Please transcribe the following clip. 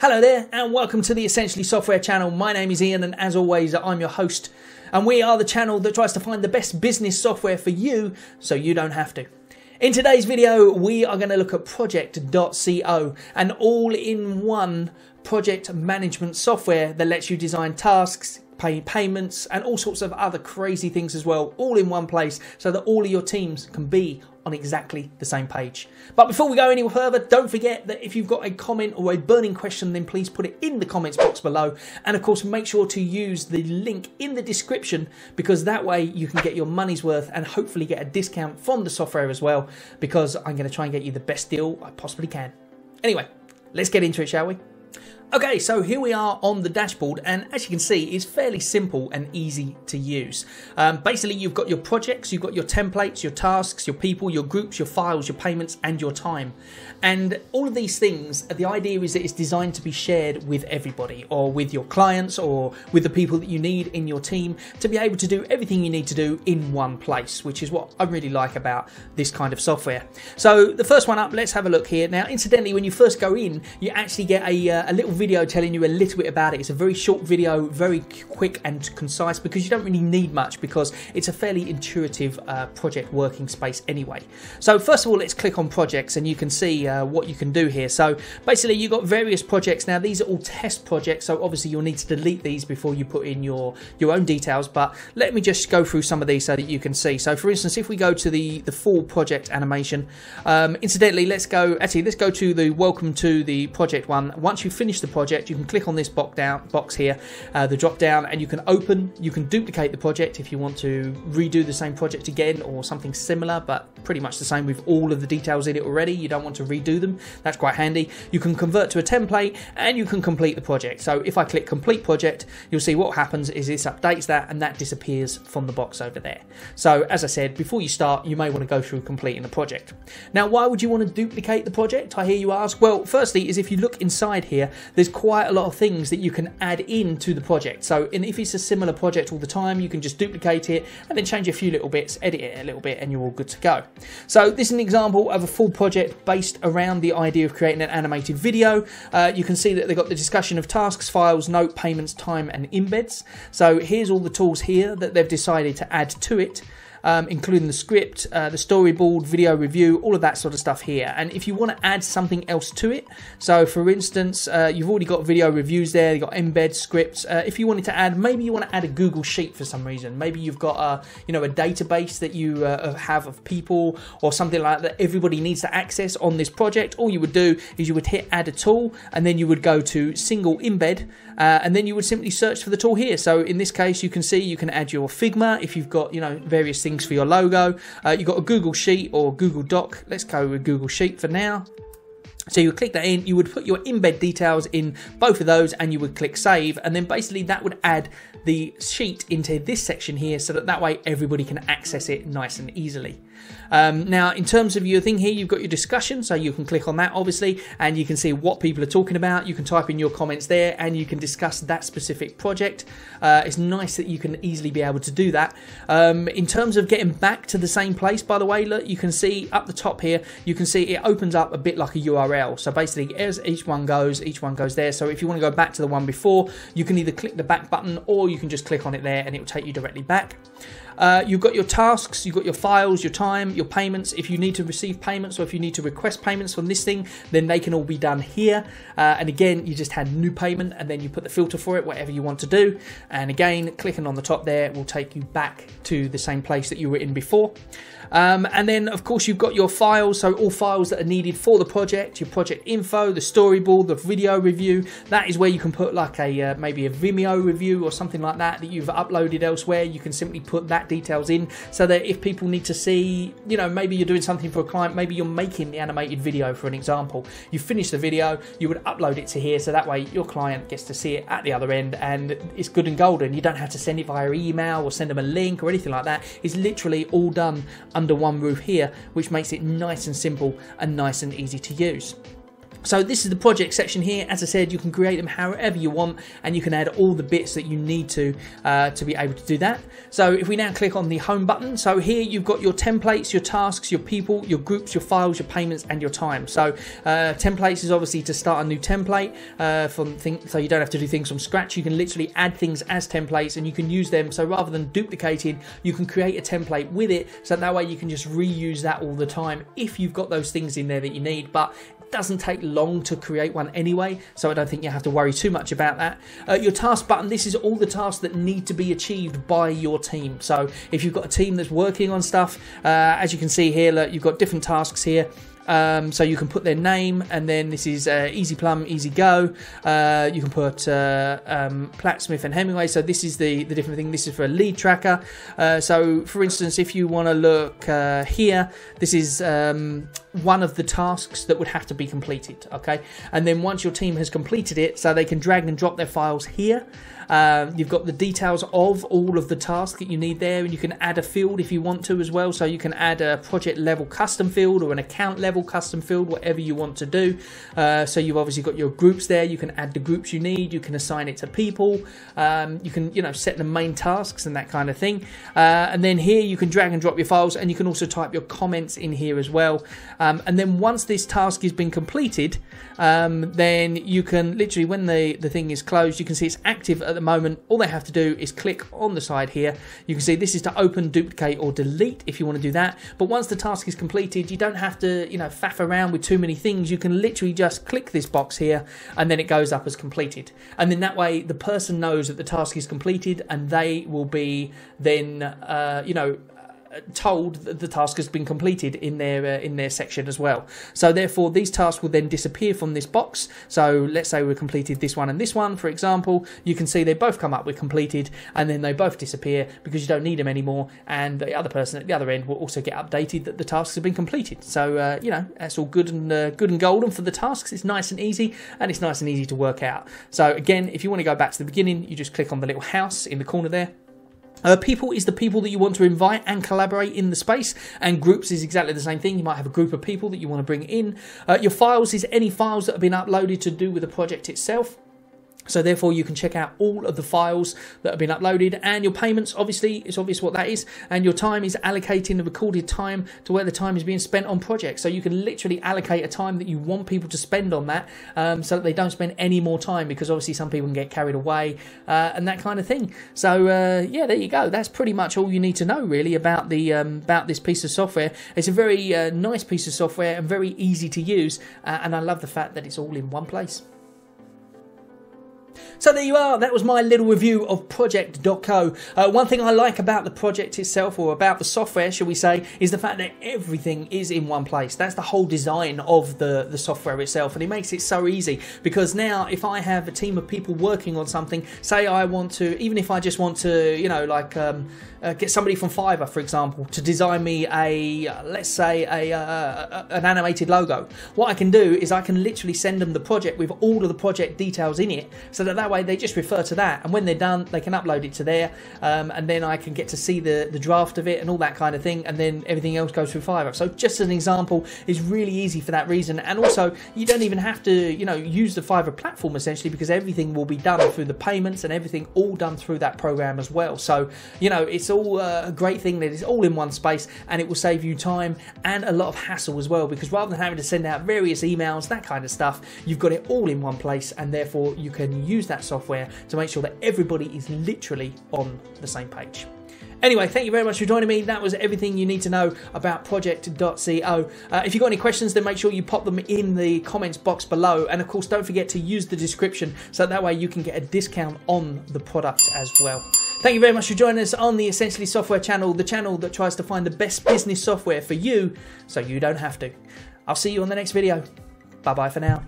Hello there, and welcome to the Essentially Software channel. My name is Ian, and as always, I'm your host. And we are the channel that tries to find the best business software for you so you don't have to. In today's video, we are going to look at project.co, an all in one project management software that lets you design tasks, pay payments, and all sorts of other crazy things as well, all in one place so that all of your teams can be on exactly the same page. But before we go any further, don't forget that if you've got a comment or a burning question, then please put it in the comments box below. And of course, make sure to use the link in the description because that way you can get your money's worth and hopefully get a discount from the software as well because I'm going to try and get you the best deal I possibly can. Anyway, let's get into it, shall we? Okay, so here we are on the dashboard, and as you can see, it's fairly simple and easy to use. Um, basically, you've got your projects, you've got your templates, your tasks, your people, your groups, your files, your payments, and your time. And all of these things, the idea is that it's designed to be shared with everybody, or with your clients, or with the people that you need in your team to be able to do everything you need to do in one place, which is what I really like about this kind of software. So, the first one up, let's have a look here. Now, incidentally, when you first go in, you actually get a, uh, a little video telling you a little bit about it. It's a very short video, very quick and concise because you don't really need much because it's a fairly intuitive uh, project working space anyway. So first of all, let's click on projects and you can see uh, what you can do here. So basically you've got various projects. Now these are all test projects. So obviously you'll need to delete these before you put in your, your own details. But let me just go through some of these so that you can see. So for instance, if we go to the, the full project animation, um, incidentally, let's go, actually, let's go to the welcome to the project one. Once you finish the project, you can click on this box down box here, uh, the drop down, and you can open. You can duplicate the project if you want to redo the same project again or something similar, but pretty much the same with all of the details in it already. You don't want to redo them. That's quite handy. You can convert to a template and you can complete the project. So if I click complete project, you'll see what happens is this updates that and that disappears from the box over there. So as I said, before you start, you may want to go through completing the project. Now, why would you want to duplicate the project? I hear you ask. Well, firstly, is if you look inside here, there's quite a lot of things that you can add into the project. So if it's a similar project all the time, you can just duplicate it and then change a few little bits, edit it a little bit, and you're all good to go. So this is an example of a full project based around the idea of creating an animated video. Uh, you can see that they've got the discussion of tasks, files, note, payments, time, and embeds. So here's all the tools here that they've decided to add to it um, including the script, uh, the storyboard, video review, all of that sort of stuff here. And if you want to add something else to it, so for instance, uh, you've already got video reviews there, you've got embed scripts. Uh, if you wanted to add, maybe you want to add a Google Sheet for some reason. Maybe you've got a, you know, a database that you uh, have of people or something like that everybody needs to access on this project. All you would do is you would hit add a tool and then you would go to single embed uh, and then you would simply search for the tool here. So in this case, you can see you can add your Figma if you've got, you know, various things for your logo. Uh, you've got a Google Sheet or Google Doc. Let's go with Google Sheet for now. So you click that in, you would put your embed details in both of those and you would click save and then basically that would add the sheet into this section here so that that way everybody can access it nice and easily. Um, now, in terms of your thing here, you've got your discussion, so you can click on that obviously, and you can see what people are talking about. You can type in your comments there, and you can discuss that specific project. Uh, it's nice that you can easily be able to do that. Um, in terms of getting back to the same place, by the way, look, you can see up the top here, you can see it opens up a bit like a URL. So basically, as each one goes, each one goes there. So if you want to go back to the one before, you can either click the back button or you can just click on it there, and it will take you directly back. Uh, you've got your tasks, you've got your files, your time, your payments. If you need to receive payments or if you need to request payments from this thing, then they can all be done here. Uh, and again, you just had new payment and then you put the filter for it, whatever you want to do. And again, clicking on the top there will take you back to the same place that you were in before. Um, and then, of course, you've got your files, so all files that are needed for the project, your project info, the storyboard, the video review. That is where you can put like a uh, maybe a Vimeo review or something like that that you've uploaded elsewhere. You can simply put that details in so that if people need to see, you know, maybe you're doing something for a client, maybe you're making the animated video for an example. You finish the video, you would upload it to here so that way your client gets to see it at the other end and it's good and golden. You don't have to send it via email or send them a link or anything like that. It's literally all done under one roof here, which makes it nice and simple and nice and easy to use. So this is the project section here. As I said, you can create them however you want and you can add all the bits that you need to uh, to be able to do that. So if we now click on the home button, so here you've got your templates, your tasks, your people, your groups, your files, your payments and your time. So uh, templates is obviously to start a new template uh, from so you don't have to do things from scratch. You can literally add things as templates and you can use them. So rather than duplicating, you can create a template with it. So that way you can just reuse that all the time if you've got those things in there that you need. But it doesn't take long to create one anyway, so I don't think you have to worry too much about that. Uh, your task button, this is all the tasks that need to be achieved by your team. So if you've got a team that's working on stuff, uh, as you can see here, look, you've got different tasks here. Um, so you can put their name, and then this is uh, Easy Plum, Easy Go. Uh, you can put uh, um, Platt, Smith, and Hemingway. So this is the the different thing. This is for a lead tracker. Uh, so for instance, if you want to look uh, here, this is um, one of the tasks that would have to be completed. Okay, and then once your team has completed it, so they can drag and drop their files here. Um, you've got the details of all of the tasks that you need there, and you can add a field if you want to as well. So you can add a project level custom field or an account level custom field, whatever you want to do. Uh, so you've obviously got your groups there. You can add the groups you need. You can assign it to people. Um, you can you know set the main tasks and that kind of thing. Uh, and then here you can drag and drop your files, and you can also type your comments in here as well. Um, and then once this task has been completed, um, then you can literally when the the thing is closed, you can see it's active at the moment, all they have to do is click on the side here. You can see this is to open, duplicate, or delete if you want to do that. But once the task is completed, you don't have to, you know, faff around with too many things. You can literally just click this box here and then it goes up as completed. And then that way the person knows that the task is completed and they will be then, uh, you know, told that the task has been completed in their uh, in their section as well. So therefore, these tasks will then disappear from this box. So let's say we completed this one and this one, for example. You can see they both come up with completed, and then they both disappear because you don't need them anymore. And the other person at the other end will also get updated that the tasks have been completed. So uh, you know that's all good and uh, good and golden for the tasks. It's nice and easy, and it's nice and easy to work out. So again, if you want to go back to the beginning, you just click on the little house in the corner there uh, people is the people that you want to invite and collaborate in the space, and groups is exactly the same thing. You might have a group of people that you want to bring in. Uh, your files is any files that have been uploaded to do with the project itself. So therefore you can check out all of the files that have been uploaded and your payments. Obviously it's obvious what that is. And your time is allocating the recorded time to where the time is being spent on projects. So you can literally allocate a time that you want people to spend on that um, so that they don't spend any more time because obviously some people can get carried away uh, and that kind of thing. So uh, yeah there you go. That's pretty much all you need to know really about the um, about this piece of software. It's a very uh, nice piece of software and very easy to use uh, and I love the fact that it's all in one place so there you are, that was my little review of Project.co. Uh, one thing I like about the project itself, or about the software, shall we say, is the fact that everything is in one place. That's the whole design of the, the software itself, and it makes it so easy because now if I have a team of people working on something, say I want to, even if I just want to, you know, like um, uh, get somebody from Fiverr, for example, to design me a, let's say, a, uh, an animated logo. What I can do is I can literally send them the project with all of the project details in it, so that that way they just refer to that, and when they're done, they can upload it to there, um, and then I can get to see the the draft of it and all that kind of thing, and then everything else goes through Fiverr. So just as an example, is really easy for that reason, and also you don't even have to, you know, use the Fiverr platform essentially because everything will be done through the payments and everything all done through that program as well. So you know, it's all uh, a great thing that it's all in one space, and it will save you time and a lot of hassle as well because rather than having to send out various emails, that kind of stuff, you've got it all in one place, and therefore you can use that software to make sure that everybody is literally on the same page. Anyway, thank you very much for joining me. That was everything you need to know about project.co. Uh, if you've got any questions, then make sure you pop them in the comments box below. And of course, don't forget to use the description so that way you can get a discount on the product as well. Thank you very much for joining us on the Essentially Software channel, the channel that tries to find the best business software for you so you don't have to. I'll see you on the next video. Bye bye for now.